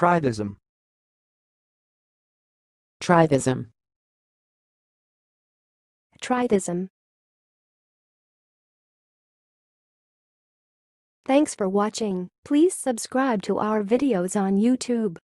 Trivism. Trivism. Trivism. Thanks for watching. Please subscribe to our videos on YouTube.